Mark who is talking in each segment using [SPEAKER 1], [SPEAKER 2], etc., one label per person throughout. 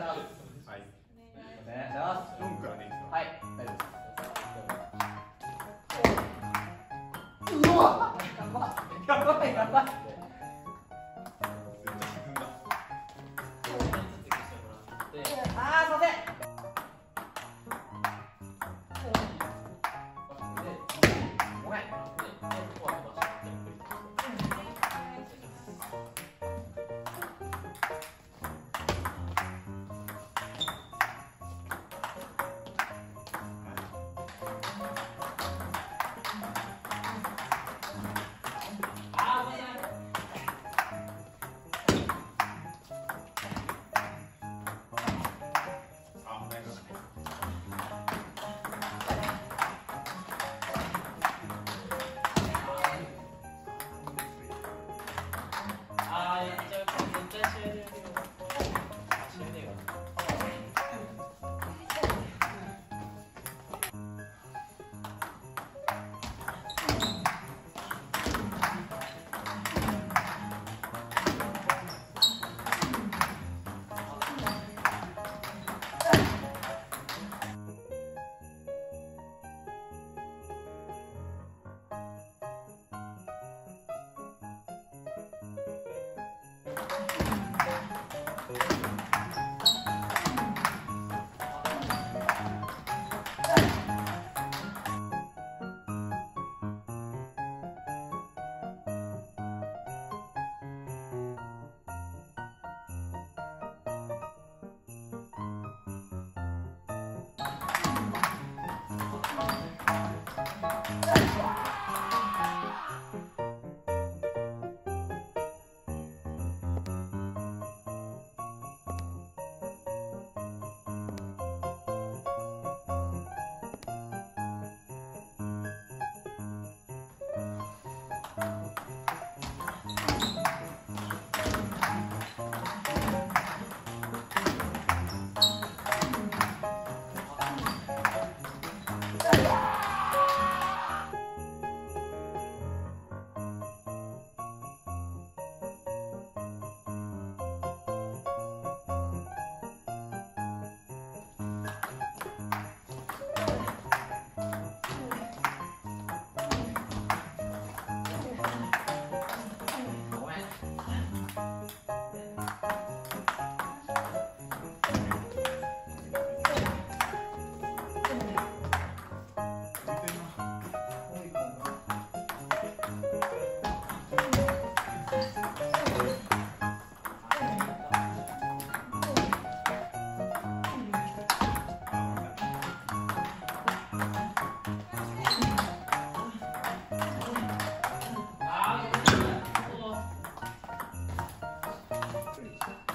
[SPEAKER 1] します
[SPEAKER 2] はい。
[SPEAKER 1] お願いします。
[SPEAKER 2] 4からでいいです。か
[SPEAKER 1] はい。大丈夫です。うわ。やばいやばい。
[SPEAKER 2] Bye. Obrigado.
[SPEAKER 1] happens.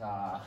[SPEAKER 1] 是啊